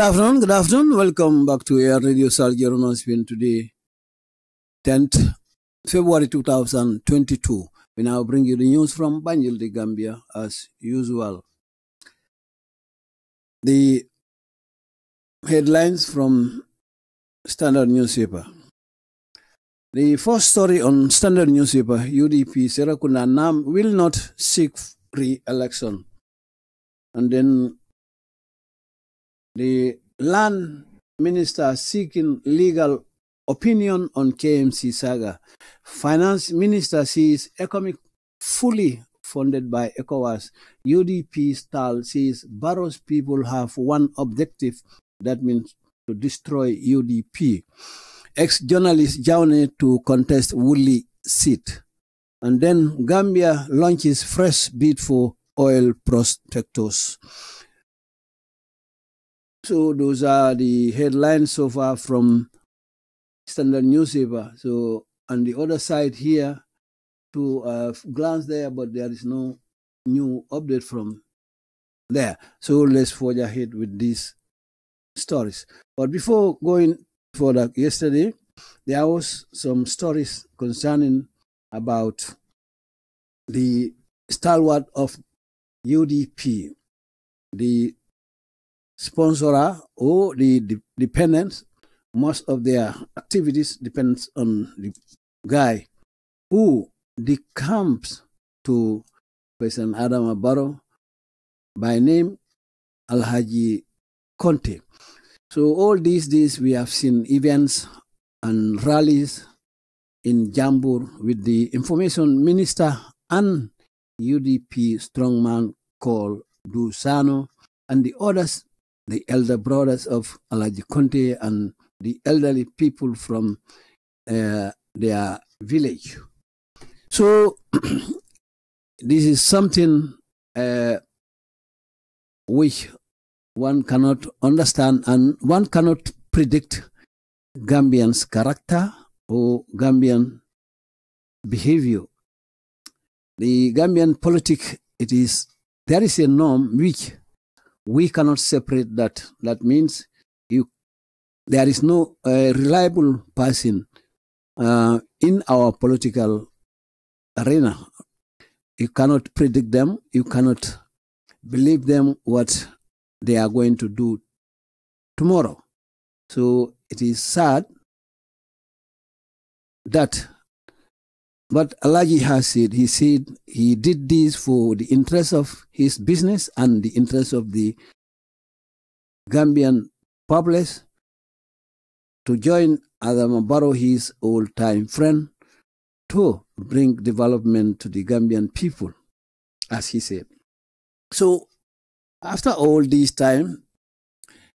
Good afternoon, good afternoon. Welcome back to Air Radio Salguero announcement today, 10th February 2022. We now bring you the news from Banjul, the Gambia, as usual. The headlines from Standard Newspaper. The first story on Standard Newspaper, UDP Serakunda Nam will not seek re-election. And then the land minister seeking legal opinion on KMC saga. Finance minister sees economic fully funded by ECOWAS. UDP style says Barrow's people have one objective, that means to destroy UDP. Ex-journalist Jaune to contest Woolly seat. And then Gambia launches fresh bid for oil prospectors. So those are the headlines so far from Standard Newspaper. So on the other side here, to uh, glance there, but there is no new update from there. So let's forge ahead with these stories. But before going further, yesterday there was some stories concerning about the stalwart of UDP, the sponsorer or the de- dependents, most of their activities depends on the guy who decamps to President Adam Barrow by name Alhaji Conte. So all these days we have seen events and rallies in Jambur with the information minister and UDP strongman called Dusano and the others the elder brothers of Alaji Conte and the elderly people from uh, their village. So, this is something uh, which one cannot understand and one cannot predict Gambian's character or Gambian behavior. The Gambian politic, it is, there is a norm which we cannot separate that. That means you, there is no uh, reliable person uh, in our political arena. You cannot predict them. You cannot believe them what they are going to do tomorrow. So it is sad that, but Alaji has said, he said he did this for the interest of his business and the interest of the Gambian populace to join Adam Barrow, his old time friend, to bring development to the Gambian people, as he said. So, after all this time,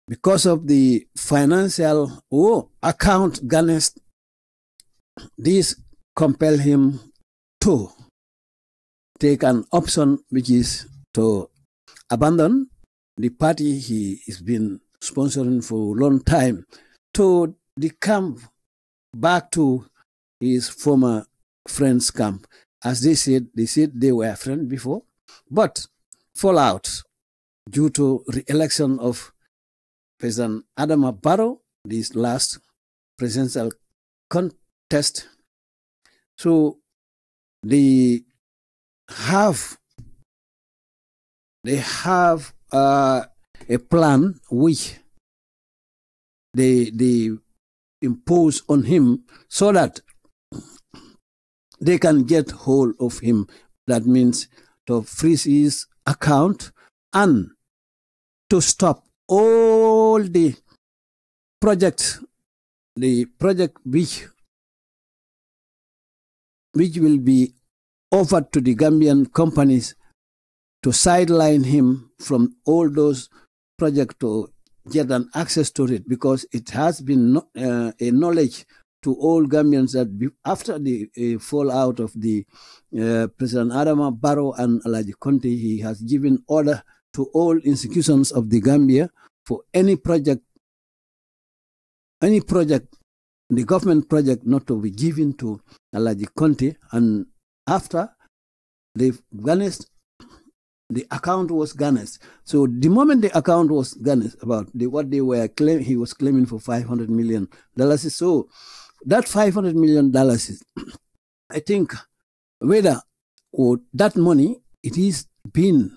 because of the financial oh, account garnished, this compel him to take an option which is to abandon the party he has been sponsoring for a long time to the camp back to his former friends camp. As they said they said they were friends before but fallout due to re-election of president adama barrow this last presidential contest so they have they have uh, a plan which they they impose on him so that they can get hold of him. That means to freeze his account and to stop all the projects, the project which which will be offered to the Gambian companies to sideline him from all those projects to get an access to it because it has been uh, a knowledge to all Gambians that after the uh, fallout of the uh, President Adama Barrow and Alaji Conte, he has given order to all institutions of the Gambia for any project, any project, the government project not to be given to Alaji Conte, and after they've garnished the account was garnished. So the moment the account was garnished about the, what they were claim, he was claiming for five hundred million dollars. So that five hundred million dollars, I think, whether or that money it is being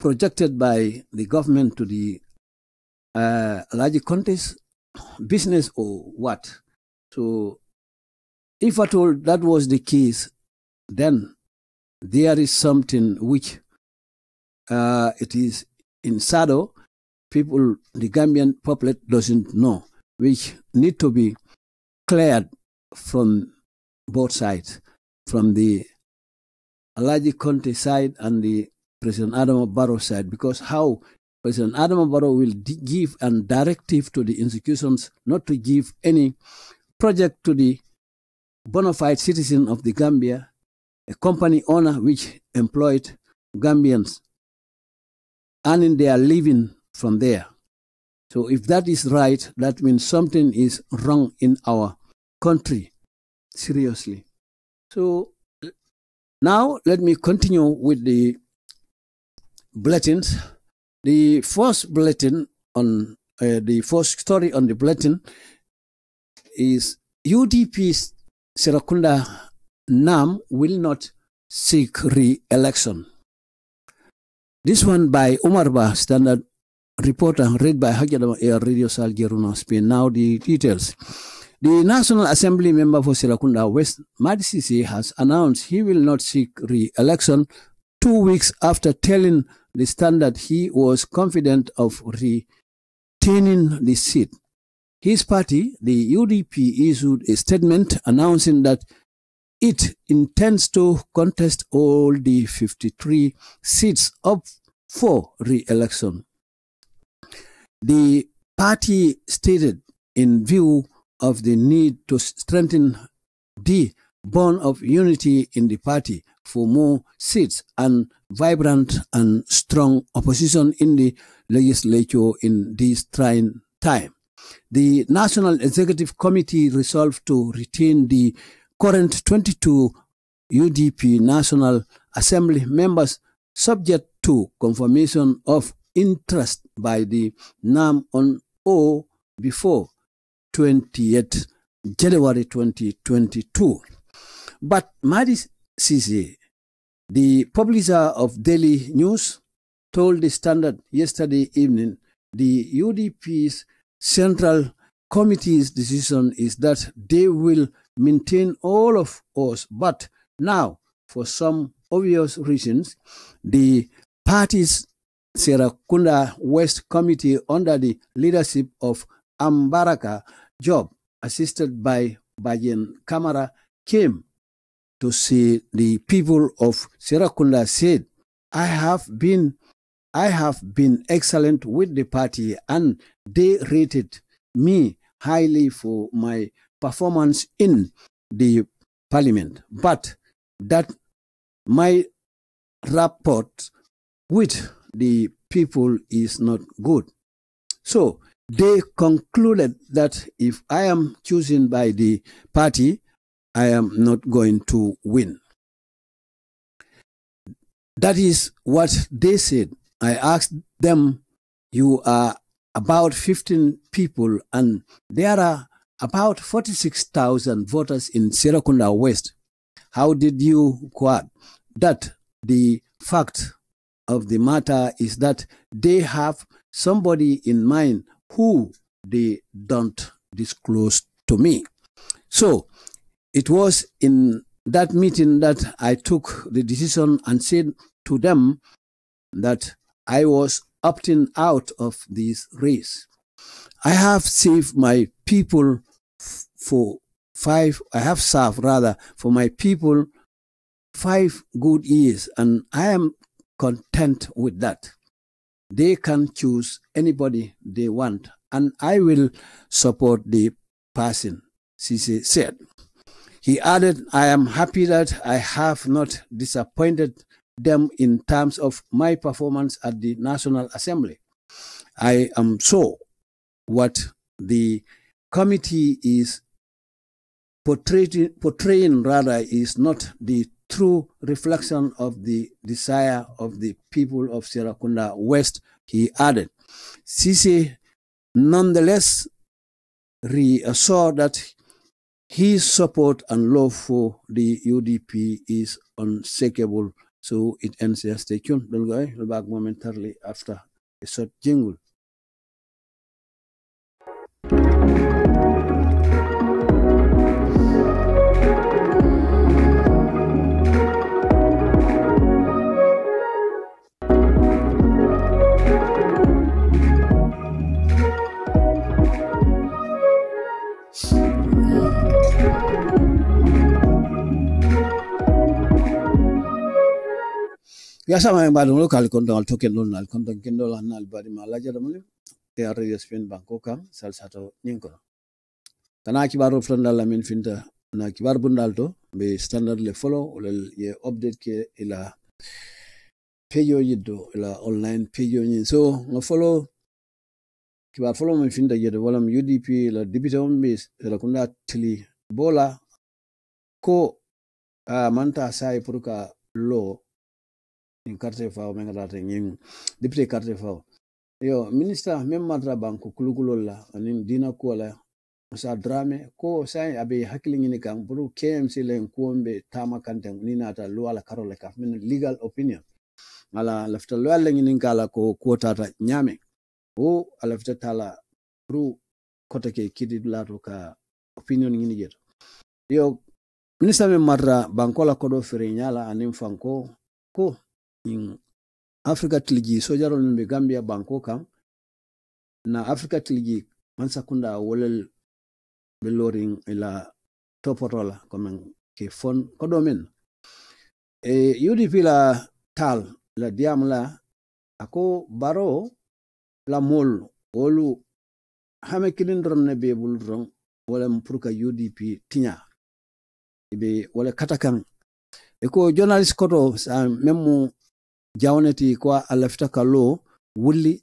projected by the government to the uh, large countries business or what. So if at all that was the case, then there is something which uh, it is in shadow, people, the Gambian public doesn't know, which need to be cleared from both sides, from the Alaji Conte side and the President Adam Barrow side, because how President Adam Barrow will give a directive to the institutions not to give any project to the bona fide citizen of the Gambia, a company owner which employed Gambians, earning their living from there. So if that is right, that means something is wrong in our country, seriously. So now let me continue with the bulletins. The first bulletin on uh, the first story on the bulletin is UDP's Serakunda Nam will not seek re-election. This one by Umar Ba, standard reporter, read by Hajjadama Air Radio Sal Spain. Now the details. The National Assembly member for Serakunda West, Madisisi, has announced he will not seek re-election two weeks after telling the standard he was confident of retaining the seat. His party, the UDP, issued a statement announcing that it intends to contest all the 53 seats up for re-election. The party stated in view of the need to strengthen the bond of unity in the party for more seats and vibrant and strong opposition in the legislature in this trying time. The National Executive Committee resolved to retain the current 22 UDP National Assembly members subject to confirmation of interest by the NAM on O before 28 January 2022. But Madi Sisi, the publisher of Daily News, told the Standard yesterday evening the UDP's Central Committee's decision is that they will maintain all of us, but now, for some obvious reasons, the party's Serakunda West Committee, under the leadership of Ambaraka Job, assisted by Bajen Kamara, came to see the people of Serakunda said, I have been I have been excellent with the party and they rated me highly for my performance in the parliament. But that my rapport with the people is not good. So they concluded that if I am chosen by the party, I am not going to win. That is what they said. I asked them, You are about 15 people, and there are about 46,000 voters in Serakunda West. How did you quad? That the fact of the matter is that they have somebody in mind who they don't disclose to me. So it was in that meeting that I took the decision and said to them that I was opting out of this race. I have saved my people for five, I have served rather for my people five good years, and I am content with that. They can choose anybody they want, and I will support the person, Sise said. He added, I am happy that I have not disappointed them in terms of my performance at the National Assembly. I am so what the committee is portraying, portraying rather is not the true reflection of the desire of the people of Sierra Serakunda West, he added. Sisi nonetheless reassured that his support and love for the UDP is unshakable. So it ends here. Stay tuned. Don't go. We'll back momentarily after a short jingle. Ya sama yang baru lo kali kontong al token lo nal kontong kendo lah nal bari malaja da mulim te radio spin banko kam sal sato nyinko tana ki baro franda la min finta na ki bar bundal to be standard le follow wala ye update ke ila pejo yiddo ila online pejo nyin so nga follow ki bar follow min finta yeddo walam UDP la dibita on be ila kunda tili bola ko uh, manta sai puruka lo in carte fawo men ngata ngim député carte fawo yo ministre même matra banko kulukulol la anin dina ko la sa drame ko sai abe hakkili ñini kan pour KMC len kuombe tama kanten ni nata lo ala karole ka min legal opinion. Ala lafta lo ala ngin kala ko ko tata ñame o ala lafta tala pour kota ke kidi lato ka opinion ñini jeto yo ministre men matra banko la kodo fere ñala anin fanko ko africa tiliji sojarol min be gambia banko kam na africa tiliji man sakunda wolel be lorin ila topotola comme ke fon koɗo men. E udp la tal la diam la ako baro la mol wolu hame kilin ron ne be bul ron wala pour ka udp tinya. Be wala katakan e ko journalist koto sa même mo jawneti ko a lafita kallo lo wulli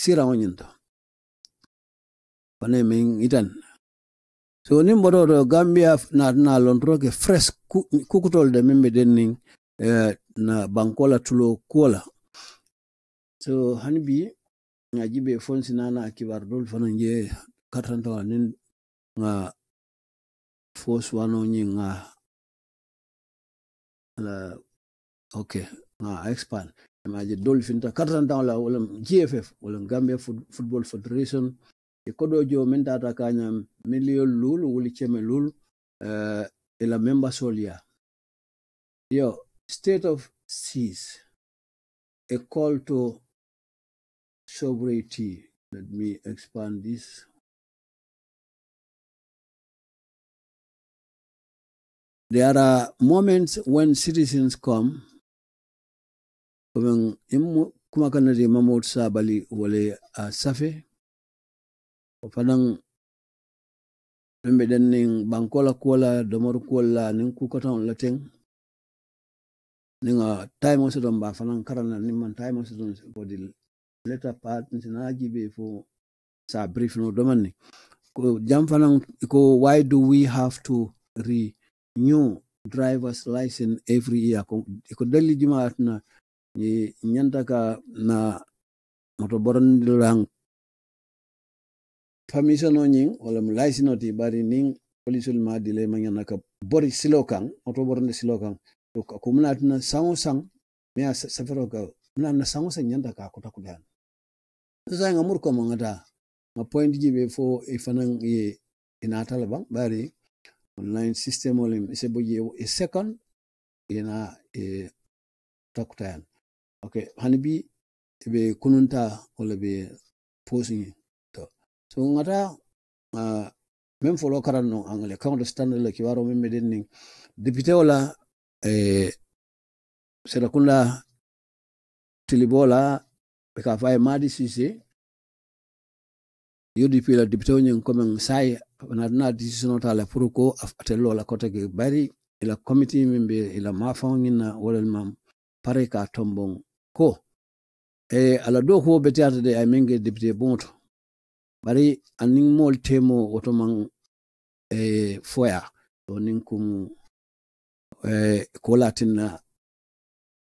siraŋo ñinto fane min itan. So nin bototo gambia natana lontoro ke fresh kukutol de min be den nin eh, na bankola tulo kuola. So hani bi nga jibe fonsi nana kibar dol fana je katanto nin nga fos wano ñi nga la okay nga expand. Maje dolphin ta kartan taw la wala gff wala gambia football federation. E kodo jo men tata kanya million lul wuli cheme lul uh, ila member solia yo state of seas a call to sovereignty. Let me expand this. There are moments when citizens come komin in kuma kana de mamot sabali wale a safe? O fanan ɗum nin bankola kuola domor kuolla nin kukoton laten nin a time o sedon ba fanan karana nin man time o sedon bodi letter part sinaji ɓe fo sa brief no domanni ko jam fanan ko why do we have to renew driver's license every year? Ko dalli juma ni ñanta ka na moto borondiran permission o ñing wala mo license oti bari nin polisul ma dile ma ka bori silo moto boronde silo to ko muna tuna sang me a safaro ka muna na sango sang nyanta ka ko takudan sa nga murko mo ngata ma point ji be fo e fanan ye ina bang bari online system olim se ye e second ina e takutan okay hani bi be kununta wala be posing to. So ngata uh, même folo karan no angle kan standard la kiwaro men meden ni député wala eh sera kunla tilibola be ka fay madi sise. UDP la député nyen comme sai na na decision ta la pour ko atelo la kota ke bari ila committee min be ila mafon na wala mam pare ka tombon ko e ala do ko be tiata de ay menge député bonto bari anin mol temo woto man e foya to nin kum e ko latinna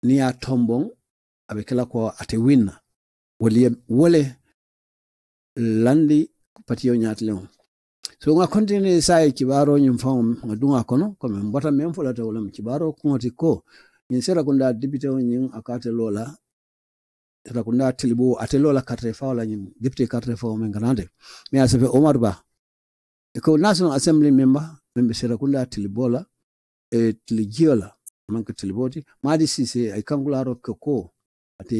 ni ya tombon abe kala ko ate winna. Wole wole landi patiyo nyatlen so nga continue sai kibaro nyum fam nga dunga kono ko men bota men fulata wala kibaro ko ko nyin sera kunda dibite nyin akate lola sera kunda tilibo ate lola fois la nyin député quatre fois men grande mais asafe omar ba ko national assembly member membe sera kunda tilibola e tiligiola tilibo ti madi sise ay kangularo ko ko ate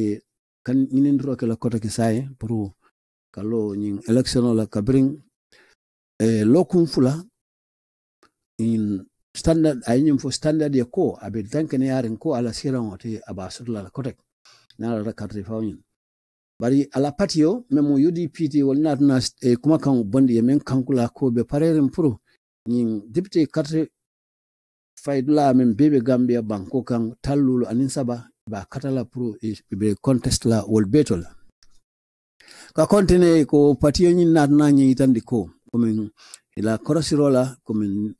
kan ñinin ro ke la kota ke saye pour kalo ñin election la kabring e lokum fula in standard ay ñum fo standard ye ko abe tankene yaren ko ala siran wote aba sudla la kotek. Na la rakatri fawin bari ala patio memo UDP ti wal nat na e kuma kan bondi men kankula ko be pareren pour ñin député kadri faydula men bebe gambia banko kan tallulu anin saba ba katala pro be contest la wal betol. Ka kontine ko patio nyin nat na nyi tandi ko. Komin ila korosirola komin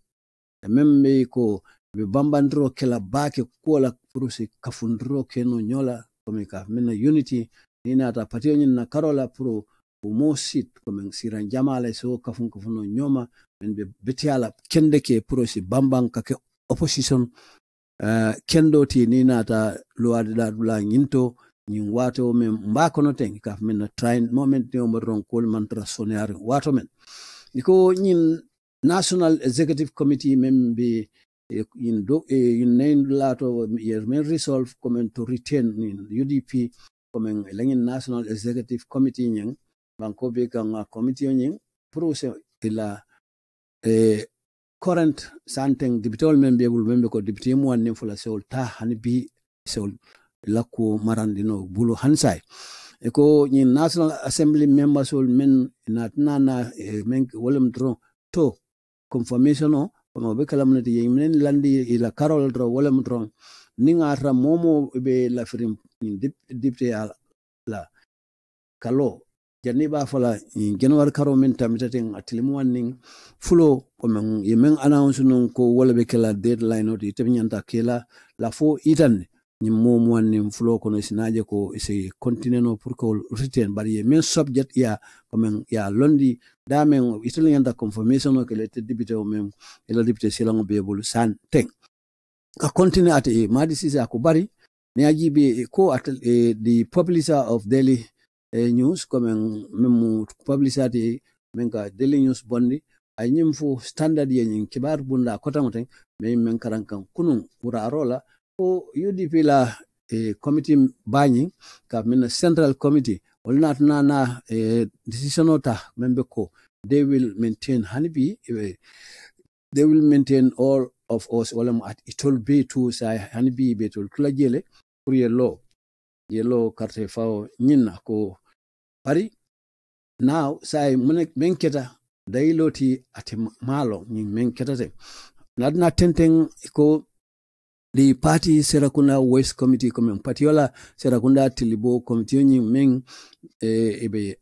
membe ko be bambandro kela bake kola pro si kafundro keno nyola komin ka minna unity ni nata patio nyin na karola pro mo sit komin siran jamale so kafun kafuno nyoma men be betiala kende ke si bambang kake opposition. Uh, kendo ti ni luwade da dula nyinto nyin wato men mbakono ten kaf men na train moment ne mo ron kol mantra sonar wato men. Niko nyin national executive committee men be in do in nain lato yer men resolve comment to retain in UDP coming lengen national executive committee nyang banko be kanga committee nyang prose ila eh, current santeng dibitol men be bul membe ko dibiti mo wanne fula sewol ta hani bi sewol lakko marandino bulu hansai. E ko ni national assembly members ol men natna na e, men wolem dro to confirmation o be kala mun ti men landi ila carol dro wolem dro ninga ra momo be la firim dibiti la kalo. Janni ba fala january karo min tamitaten atilimu wannin fulo komin yemen announce nun ko wala be kela deadline oti tebi nyanta kela la fo itan ñim mom wannin fulo kono sinaje ko si continue no pour ko retain bari ye men subject ya comme ya londi damen ital nyanta confirmation o kele te député o men ela député silango be bol san ten ka continue ate madi sisi ako bari ne ajibe ko atal e, the publisher of e news comme publisher publicité men ka daily news bondi ay nyim fu standard ye nyin kibar bunda kota ngoten me men karan kan kunun wura rola ko udp la e committee bañi kamina central committee wol natunana e decision o ta men be ko they will maintain hanibi e, they will maintain all of us wala mo at itol be to sa hanibi be tol kula jele pour ye law ye law carte fawo nyinna ko bari now sai men keta dayiloti ate malo nyin men ketete. Nadna tenten ko the party serakunda west committee comme patiola serakunda tilibo committee ñin men e, ebe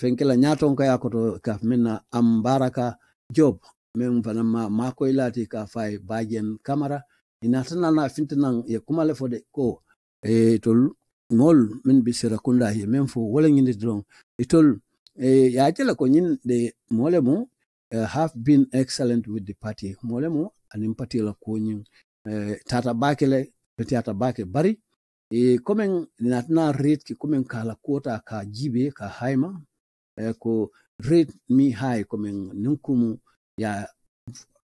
fenkela nyato ka yakoto ka menna ambaraka job. Men fanama mako ilati ka fay bajen camara inatana na fintinan ya kuma kumale fode ko e tol mol min bi serakunda ye men fo wala ñinde don itol e ya jela ko nyin de mole mo uh, have been excellent with the party. Mole mo party la ko ñin uh, tata bakele tata bake bari. E komen natna rate ki komen kala kota ka jibe ka haima. E ko rate mi hai komen nunkumu ya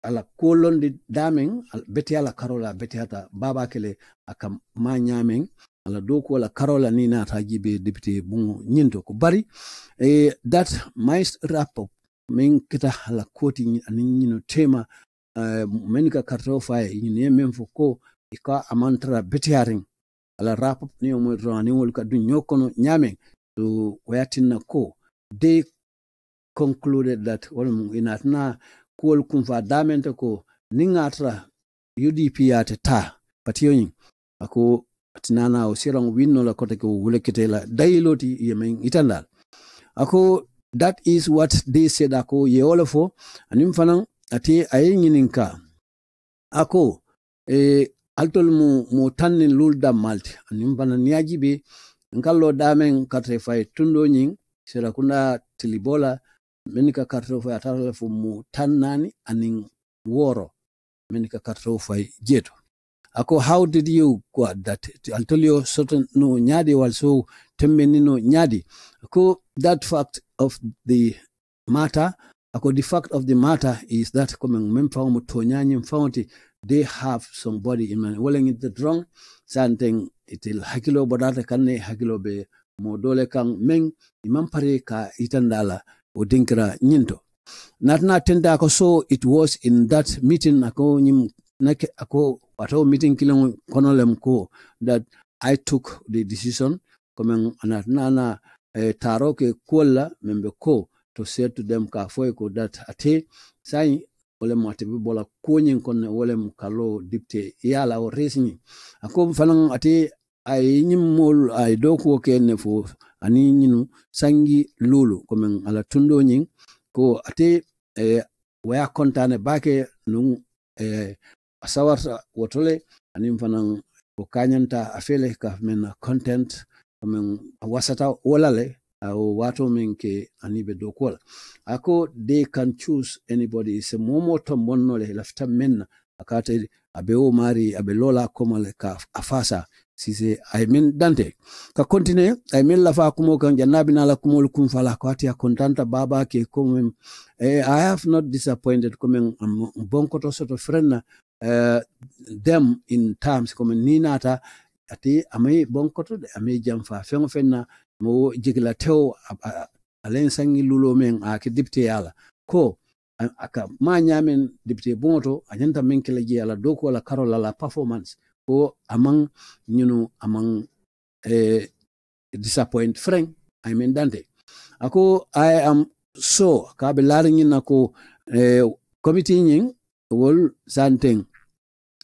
ala kolonde damen beti ala karola beti hata baba kele aka ma nyamen ala doku ala karola ni na ta jibe deputy bungo nyinto ko bari. E that my wrap up min kita ala koti ni nyino tema uh, men ka karto fa ni men fo ko amantra haring. Ala rap ni mo rani wol ka dun nyokono nyamen to wayatinna ko they concluded that wol mu inatna kol kuwol kumfa damente ko ningatra udp yate ta patiyoyin ako tinana o siran winno la kote ko wule kitela dayiloti yemen itandal ako that is what they said ako yeolofo fo anim fanan ate aye ñininka ako e altol mu mu tannin lul da malti anin bana niyaji be nkallo damen karte fay tundo nyin sera kunda tilibola min ka karte fay atala fu mu tannani anin woro min ka karte fay jeto. Ako how did you go at that? Altol yo certain no nyadi wal so nyadi. Ko that fact of the matter ako the fact of the matter is that kome memfa mu tonyanyi they have somebody in mind. Welling it wrong something itil hakilo bodata kanne hakilo be mo dole kan men imam pare ka itandala o dinkira nyinto. Natna tenda ko so it was in that meeting ako nyim nake ako wato meeting kilong konolem ko that i took the decision. Kome natna na eh, taro ke kola membe ko to say to them ka foy ko that ate sai wole mo ate bola konyin kon wole mo kalo dipte yala o resni ako fanan ate ay nyim mol ay do ko ke ne fo ani nyinu sangi lulu ko men ala tundo nyin ko ate eh, waya kontane bake nun eh, asawar wotole anin fanan ko kanyanta afele ka men content ko men wasata wolale o wato min ke anibe do kola ako they can choose anybody. Se momo to bonnole lafta men akata abe o mari abe lola komale ka afasa. Sise ay min dante. Ka continue ay min lafa kumo kan jannabi na la kumol kum fala ko ati kontanta baba ke komem eh, i have not disappointed komen um, bonkoto soto frenna uh, them in terms. Komen ninata ati amay bon koto de amay jamfa. Fengo fenna mo jigla tew alen sangi lulo men ake dipte yala ko aka ma nyamen dipte bonto anyanta men kala je ala doko la karola la performance. Ko among you know among eh, disappoint frank i mean dante. Ako i am so ka be larin yin ako eh, committee yin wol santeng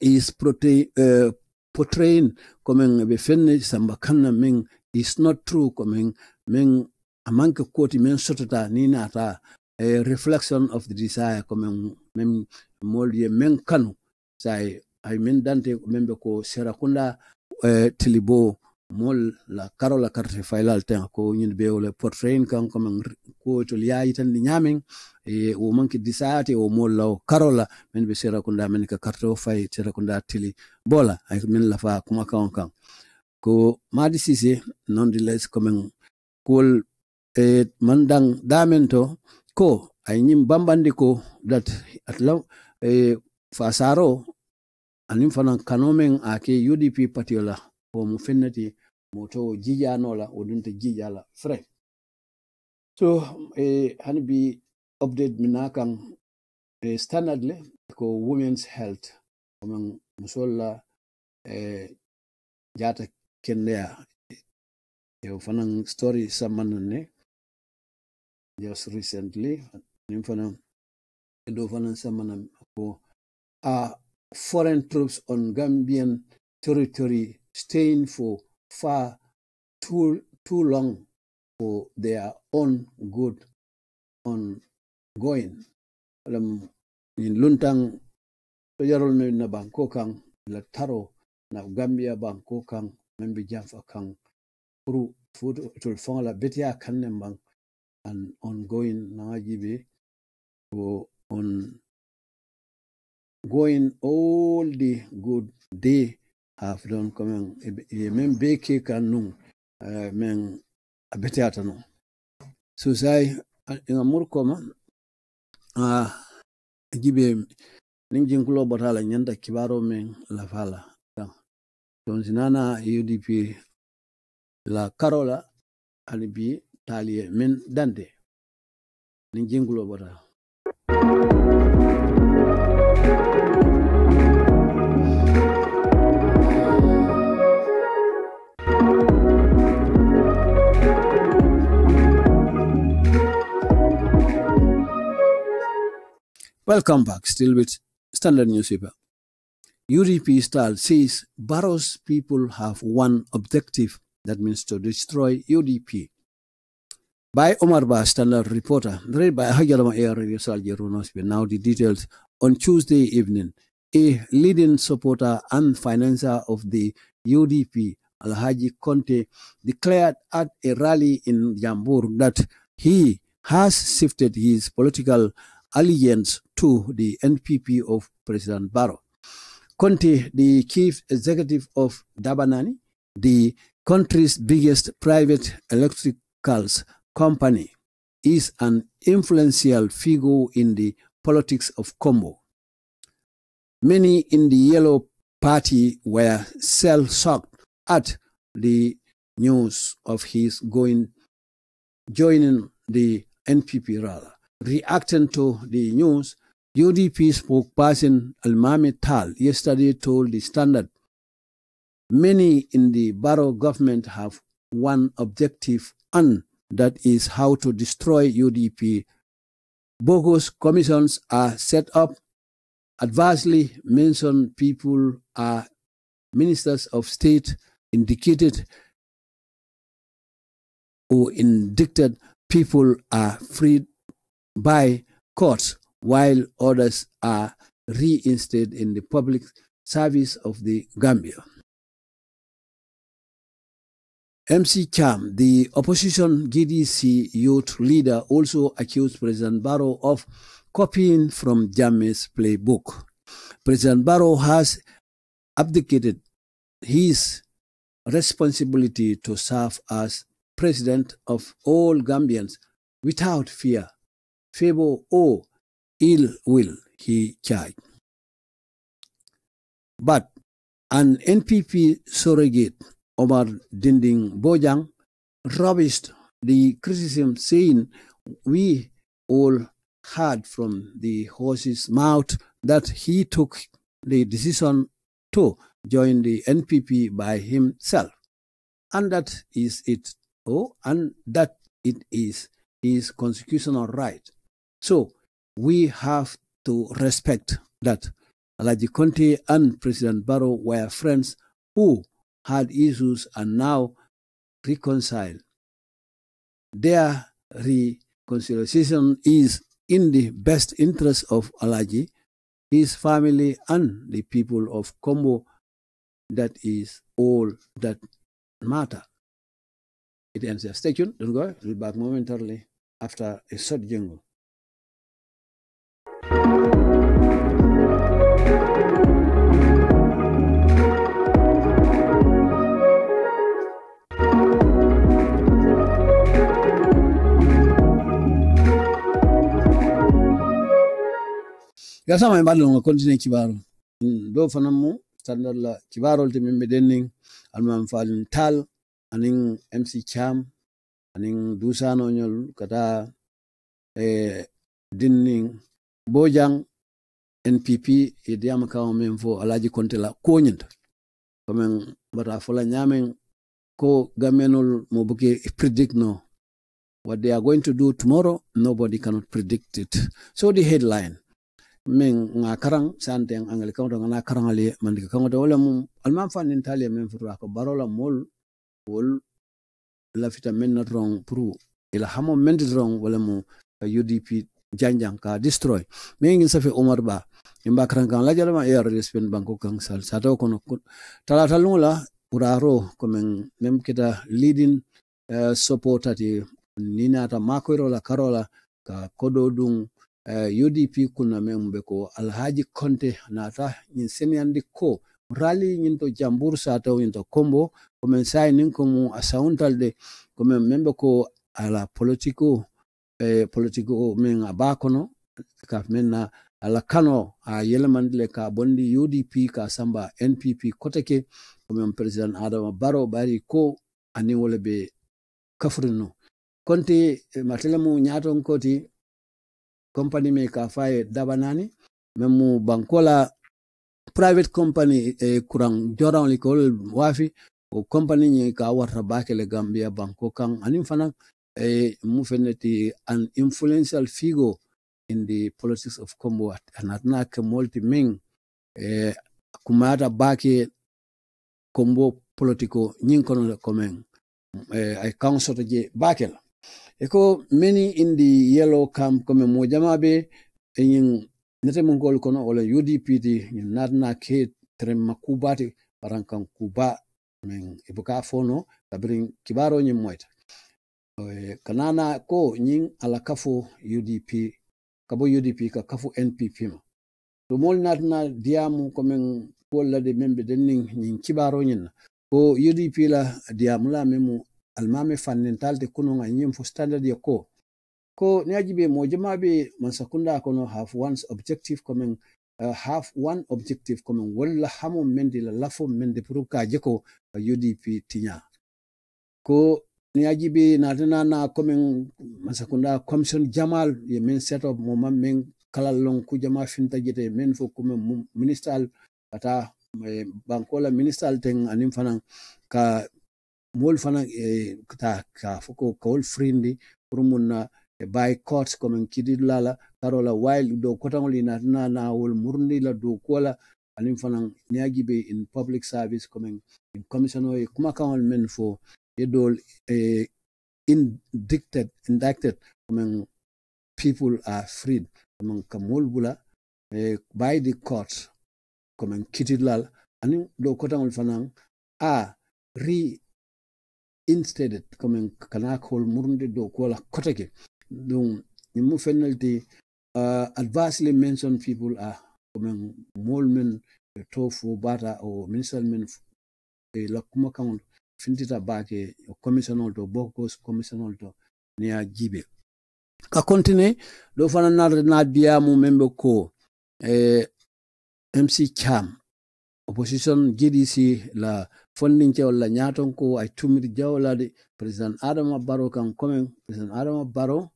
is prote, uh, portraying comme be fenne samba kanna men is not true. Comme men amanke koti men sotota ni nata a reflection of the desire. Comme men molye men kanu. Sai ay min dante membe ko serakunda uh, tilibo mol la karola carte failal ten ko ñun be wala portrait kan ko man ko to liya tan ni nyamen e o manki disate o mol law karola men be serakunda men ka carte o fay serakunda tili bola ay min la fa kuma kan kan ko madi sise nonetheless coming kol e mandang damen ko ay nyim bambandi ko dat law e fasaro anin fanan kanomen ake UDP patiola ko mu fennati moto jijanola odunta jijala fre. So e hani update minakan e standard ko women's health komin musolla e jata kendea e fanan story samanan ne eh. just recently nin fanan do fanan samanan ko a foreign troops on Gambian territory staying for far too too long for their own good ongoing. Alam in luntang yarol na bangko kang la taro na Gambia bangko kang membi jamfa kan puru food tul fongala kan kanem bang. An ongoing na jibe on going all the good day have done coming e men be ke kan nun men abete ata tanu so sai inga murko ma a gibe nin jinkulo batala nyanda kibaro men la fala don sinana UDP la karola ani bi taliye men dante ni jingulo bota Welcome back, still with Standard Newspaper. UDP style says Barrow's people have one objective, that means to destroy UDP. By Omar Ba, Standard Reporter, read by Hajalama Air Radio Now the details on Tuesday evening, a leading supporter and financier of the UDP, Alhaji Conte, declared at a rally in Jambur that he has shifted his political allegiance to the NPP of President Barrow. Conte, the chief executive of Dabanani, the country's biggest private electricals company, is an influential figure in the politics of Congo. Many in the Yellow Party were shell-shocked at the news of his going joining the NPP rather. Reacting to the news, UDP spokesperson Almami Tal yesterday told the Standard many in the Barrow government have one objective and that is how to destroy UDP. Bogus commissions are set up. Adversely mentioned people are ministers of state indicated or indicted people are freed by courts while others are reinstated in the public service of the Gambia. MC Cham, the opposition GDC youth leader, also accused President Barrow of copying from Jammeh's playbook. President Barrow has abdicated his responsibility to serve as president of all Gambians without fear, favor, or ill will, he charged. But an NPP surrogate, Omar Dinding Bojang, rubbished the criticism, saying, We all heard from the horse's mouth that he took the decision to join the NPP by himself. And that is it. Oh, and that it is his constitutional right. So we have to respect that Alaji Conte and President Barrow were friends who had issues and now reconciled. Their reconciliation is in the best interest of Alaji, his family, and the people of Combo. That is all that matter. It ends there. Stay tuned. Don't go. We'll be back momentarily after a short jingle. Gasama ma ɓallo ngo continue kibaro do fanan mo standalla kibarol te min ɓe dennin almam falin tal anin mc cham anin dusanoñol kata e dinnin bojang npp e diyama kawo men fo alaji kontela koñinta komin bata fola ñamen ko gamenol mo buke predict no. What they are going to do tomorrow nobody cannot predict it. So the headline min nga karang sante ang angal kaunta nga na karang ali mandika ka kaunta wala mum alman fan nin talia men furu ko barola mol wol la fita min na rong pru ila hamo men rong wala mu UDP janjang ka destroy. Men ngin safe Omar Ba. Imba karang kang la jala ma air respen banko kang sal sato kono tala la uraro ko men mem kita leading uh, supporter ti ninata makwiro la karola ka kodo dung uh, UDP kuna membe ko Alhaji konte nata nyin seniyandi ko rali nyin to jambur sata nyin to kombo ko men sai nin ko mu asauntal de ko men membe ko ala politiko eh, politiko men abakono ka men na ala kano a yelemandile ka bondi UDP ka samba NPP koteke ko men president Adama baro bari ko ani wala be kafrino konte matele mu nyaton koti company me ka faye dabanani memu bankola private company e eh, kurang joran li kol wafi. O company ni ka warta bakele gambia banko kan anin fana e eh, mu feneti an influential figure in the politics of combo anatna ke multi ming e kumata bake combo politico nyin kono komen e ay council je bakela eko many in the yellow camp kome mo jama be enyin nete mun gol kono wala UDP di nadna ke trem makubati baran kan kuba men ibuka fono kabirin kibaro ñin moita. E, kanana ko nyin ala kafo UDP kabo UDP ka kafo NPP ma to mol nadna diamu komen walla de membe denning nyin kibaro nyin ko UDP la diamu la memu almame fannintalde kuno nga ñin fo standard ye ko. Ko ne ajibe mo jamaɓe mansakunda kono have one objective komin uh, have one objective komin walla hamo mende la lafo mende pour kaje ko uh, UDP tiña ko ne ajibe natana na komin mansakunda commission jamal ye min set up mo min kalal lon ku jama finta jete min fo kuma ministal ata eh, bankola ministal ten anin fanan ka mol fana eh, ka foko kawol frindi pour mun na e bay court comme kidi lala karola while do kotangol ina na na wol murni la do kola anim fana niagi be in public service comme in commission o kuma kawol men fo e dol e indicted indicted comme people are freed comme kamol bula e by the court comme kidi lala anim do kotangol fana a re instated comme kana kol murnde do kola kotake donc ñimu fenalti uh, adversely mentioned people are comme mol men to fo bata o minister men e la kuma kan fintita baake commissionol to bokos commissionol to ni a jibe. Ka continue do fana na na diamu membe ko e MC Cham opposition GDC la fondin la nyaton ko ay tumir jawlade president adama baro kan komen president adama baro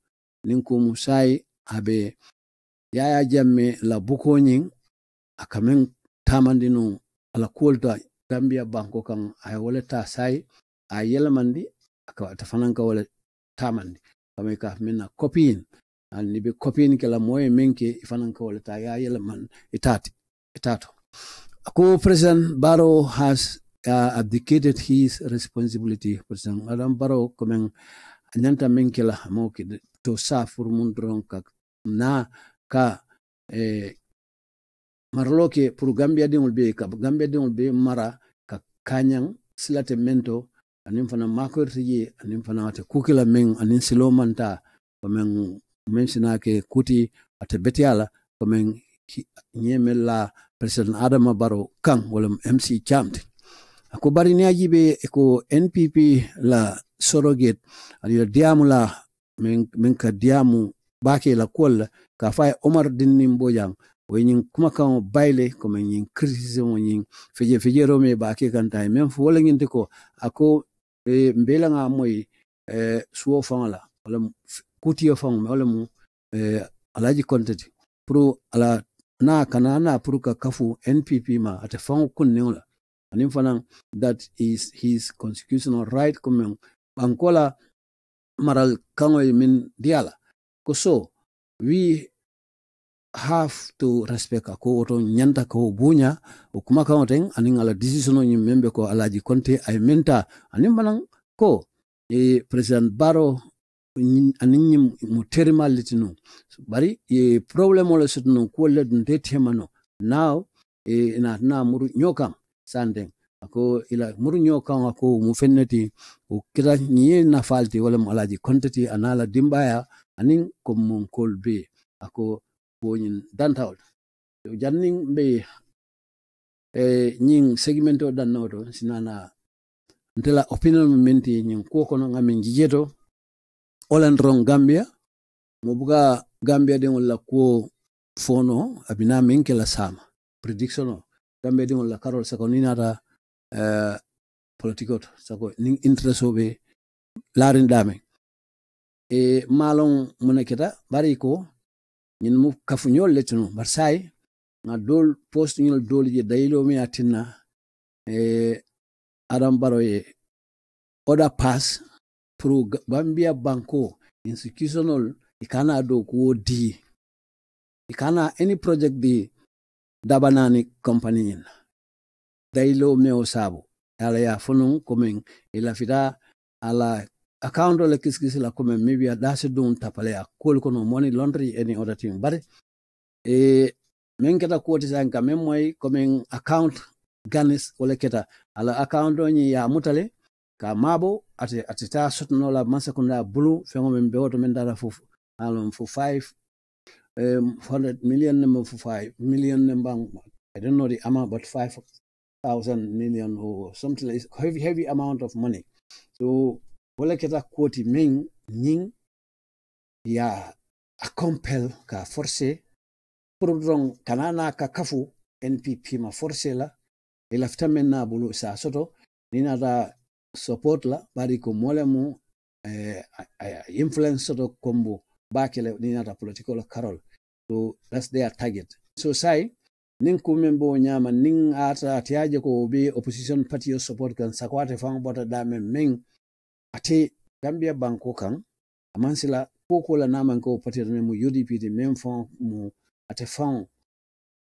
nin ko musayi abe. Yaya jamme la bukoñin akamen tamandi no ala kolta gambia banko kan ay wala ta say a yelmandi aka ta fanan ka wala tamandi. Kamay ka minna copine al ni be copine ke la moye menke fanan ka wala ta ya yelman itati itato ko president baro has uh, abdicated his responsibility president adam baro nanta min kila mo to sa fur mun dron ka na ka eh, marlo ke pour gambia dingol be ka gambia dingol be mara ka kanyang silate mento anin fana makorti je anin fana ate kukila men anin silo manta komen mensina ke kuti ate betiala komen nyemela president adama baro kan wala mc chamti ako bari ni ajibe ko npp la surrogate. Aliyo diamu la men, men ka diamu bake la kol ka fay omar dinni mbojang way ñing kuma kan bayle ko men ñing criticism ñing feje feje rome bake kan tay men fo wala nginte ko ako e mbela nga moy e suwo fang la wala kutiyo fang wala mu e alaji kontati pro ala na kana na pour ka kafu npp ma ate fang kunne la anin fana that is his constitutional right comme bankola maral kango min diala. So we have to respect ko woto nyanta ko bunya o kuma kan ten anin ala decision ni membe ko alaji konte ay menta. Anin fanan ko e president baro anin mu terima litinu bari e problem wala sutno ko le dun temano now e na na muru nyokam sanden ako ila murnyo kan ako mu fenneti o kira niye na falti wala mu alaji kontati anala dimbaya anin ko mun kolbe ako boñin dantawol jannin be e nyin segmento dannoto sinana ntela opinion menti nyin ko kono ngamin jijeto. Olan ron gambia. Mo buga gambia de wala ko fono abina min kala sama. Prediction o gambia de wala karol sakoninata uh, politiko to sako nin interest oɓe larinɗamen e malon muna keta ko ñin mu kafuñol lettino bar sai ga dol postuñol je dayilo mi tinna e adam baro oda pass pour gambia banko institutional ikana dow ko di ikana any project di dabanani company dailo meo sabu ala ya funu komen ila fita ala account la kiskis la komen maybe a dase dun tapale a kol kono money laundry any other thing. But e men keta kuoti san ka men moy komin account ganis wala keta. Ala account ni ya mutale ka mabo ate ati ta sotnola masakunda bulu fengo men be woto men dara fufu alon fu 5 um, 100 million number for 5 million number I don't know the amount but 5,000 million or something like heavy heavy amount of money. So wala a quote, Ming, Ning, ya a compel ka force, pour kanana ka kafu npp ma force la ilafta men na bulu sa soto ni nata support la bari ko mole mu eh, influence soto kombo bakele ni nata political carol so that's their target. So sai nin ku men bo nyama nin ata atiaje ko be opposition party yo support kan sakwate fang bota da men ate gambia banko kan amansila ko ko la naman ko party mu UDP de men fang mu ate fang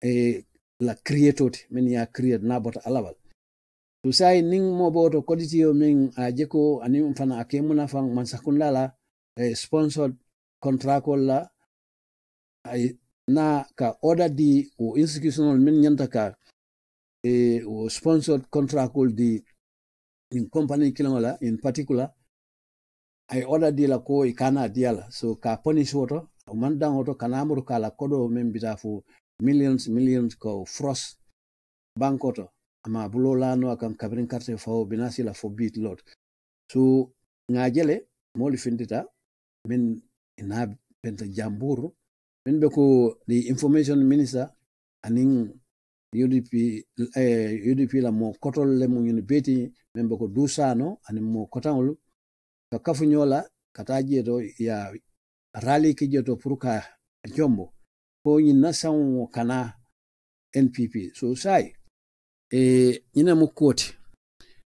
e la created men ya create na bota alabal. To sai nin mo boto quality yo men a jeko ani fana ake muna fan man sakunda la eh, sponsored contract la ay na ka order di o institutional min nyanta ka e o sponsored contract di in company kilangola in particular ay order di la ko ikana diala so ka punish woto man dan woto kana amuru kala kodo men bita fu millions millions ko frost bankoto ama bulo lano akan kabrin karte fo binasi la fo bit lot. So ngajele moli findita min ina benta jamburu min be ko the information minister anin UDP eh, UDP la mo kotol le mo ñun beti min be ko dusano anin mo kotangol ka kafu ñola kata jeto ya rali ki jeto pour ka jombo ko ñin na sawo kana NPP so sai e ñina mu koti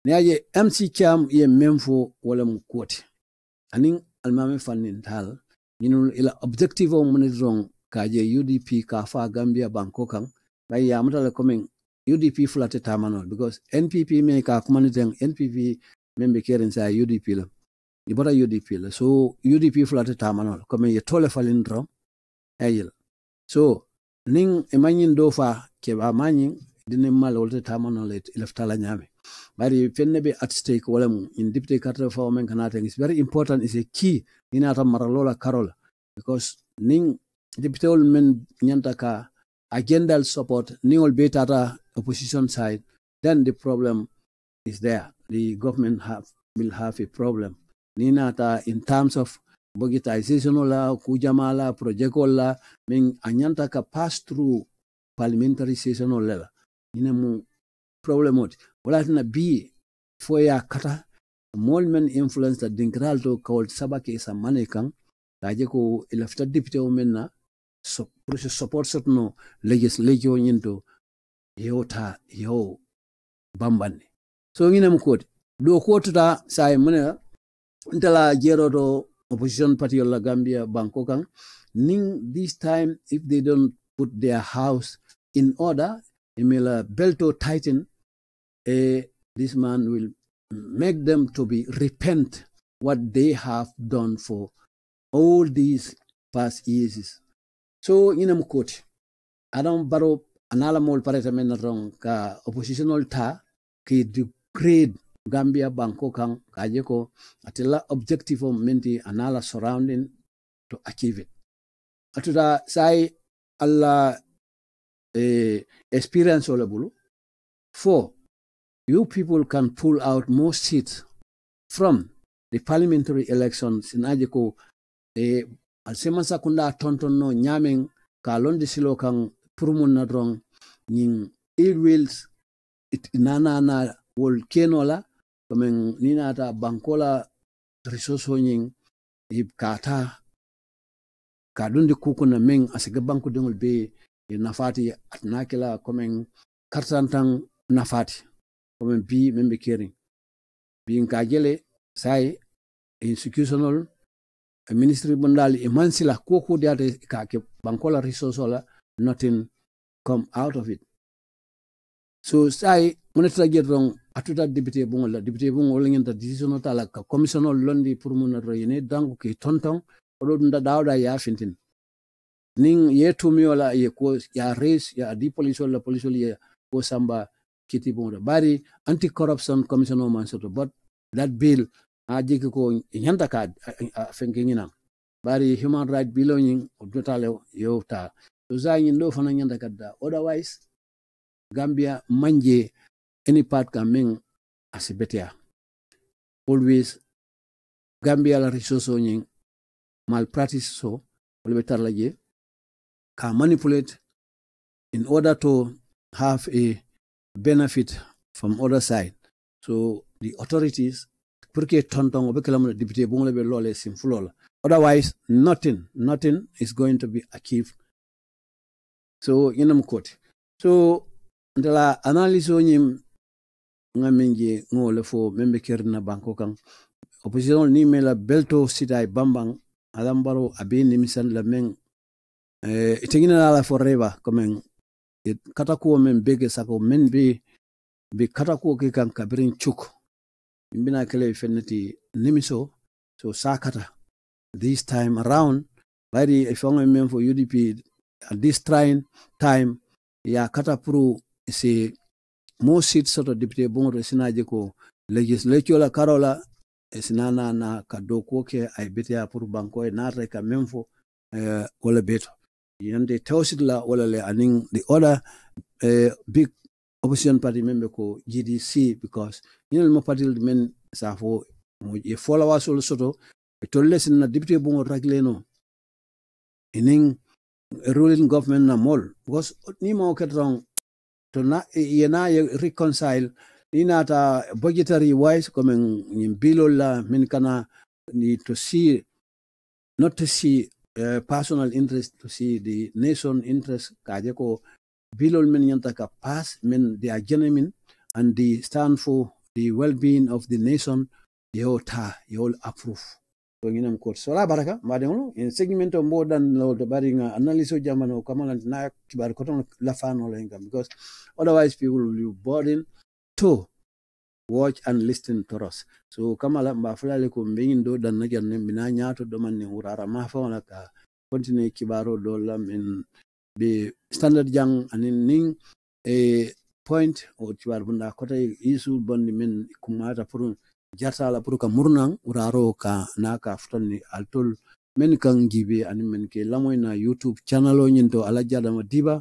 ne aje MC Cham ye memfo wala mu koti anin almame fannin tal ñinul ila objective o mun dron kaje UDP ka fa Gambia banko kan bay ya mutala coming UDP fulate tamanol because NPP me ka kuma den NPP membe keren sa UDP la. Ibota UDP la. So UDP fulate tamanol comme ye tole falin dron ayil so ning e manyin do fa ke ba manyin dinin mal wolte tamano le leftala nyame bari fenne be at stake wala in dipte carte fa men kanata is very important is a key. Ina ta maralola karola because nin dipte ol men nyanta ka agendal support ni ol betata opposition side then the problem is there. The government have will have a problem. Nina ta in terms of budgetization la kujama la project la men anyanta ka pass through parliamentary session la ina mu problem ot wala tina bi fo ya kata. Mol men influence ta dinkral to kawol sabake sa mane kan taje ko ilafta député o men na so proche support sotno legio nyinto yota yo bambane so ngina mu kodi do ko tuta sai mune ntala jero do opposition party la gambia banko kan ning this time if they don't put their house in order Emila Belto Titan, eh, this man will make them to be repent what they have done for all these past years. So ina mukoti adam baro anala mol pareta men ka oppositional ta ki degrade Gambia banko kan kaje ko atila objective of menti anala surrounding to achieve it. Atuda sai Allah eh, experience ole. Four, you people can pull out more seats from the parliamentary elections in Ajeko eh, alsema sakunda tonton no nyamen ka londi silo kan purumun na drong nying ill wills it nana na wol kenola kamen nina ta bankola risoso nying kata kadundi kukuna meng asiga banku dengol be nafati atnakila komen kartantan nafati komen bi membe kering. Bi nka jele sai institutional ministry bundal imansila koko diata ka ke resource la nothing come out of it. So sai moneta get rong atuta député bungola député bungola ngenta decision tala ka commissioner londi pour mun ro yene dangu ke tonton odo nda dawda ya fintin ning ye tumi wala ye ko ya race ya di police wala police wala ko samba kiti bari anti corruption commission man soto but that bill a jiki ko nyanta ka fenke ngina bari human right bill nyin dotale yo ta. To za nyin do fana nyanta kadda otherwise gambia manje any part ka men asibetia always gambia la resource nyin malpractice so wala be tarla je ka manipulate in order to have a benefit from other side. So the authorities pour que tonton o be kala mun député bu be lolé sim fulola otherwise nothing nothing is going to be achieved. So yinam kote so ndala analyse o nyim ngaminje ngole fo membe kerna banko kan opposition ni mela belto sitai bambang alambaro abe nimisan la meng eh, itingina la forever comme katakuwo men bege sako men be be katakuwo ke kan kabirin cuk imbina kele fenneti nimiso so sakata. This time around bari ifonga men for UDP at this time time ya kata pro se mo sit soto député bongo sinaje ko legislature la karola sinana na ka ke ay betea pour banko e nata ka memfo uh, wala beto yande tawsit la wala le aning the other uh, big opposition party member ko GDC because yinel mo party men sa fo mo e fola wasol soto e tolle sin na député bon ragle no. Ening ruling government na mol because ni mo ketron to na yena reconcile ni nata budgetary wise comme in bilo la kana ni to see not to see uh, personal interest to see the nation interest kaje ko bilol men yanta ka pass men they are genuine and they stand for the well-being of the nation yo ta yo approve. To nginam ko baraka made ngono in segmento mbo dan lo to bari nga analyse jamano kamala na kibar ko ton la fano la ingam because otherwise people will be burden to watch and listen to us. So kamala mba fulale ko mbingin do dan na janne mina nyato do man ne urara ma fa ka continue kibaro do la min be standard jang anin ning e point o kibar bunda kota isu bondi min kumata pour jartala puru ka murnang uraro ka naka futani altol men kan gibe ani men ke lamoy na youtube channel o nyinto ala jadama diba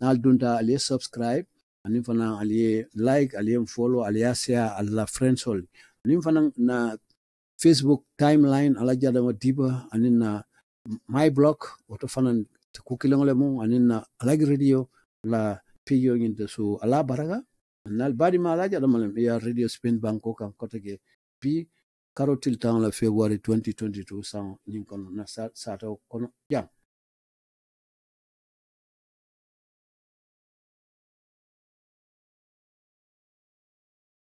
na dunta ali subscribe anin fana aliye like aliye follow aliya share la friends hol ani fana na facebook timeline ala jadama diba ani na my blog oto fana kukilongole mu ani na alagi radio la piyo nginte so ala baraka. Nal badi ma ala jadama le ya radio spin banko kan kotake pi karotil tan la february 2022 san nyin kono na sa sa kono jam